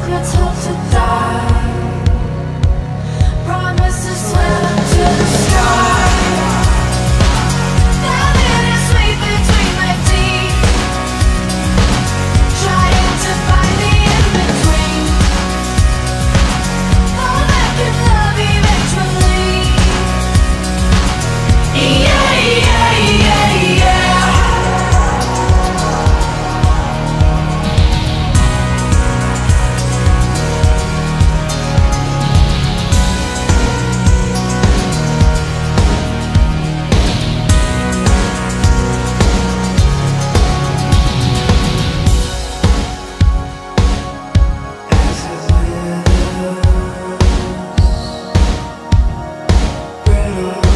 secrets you.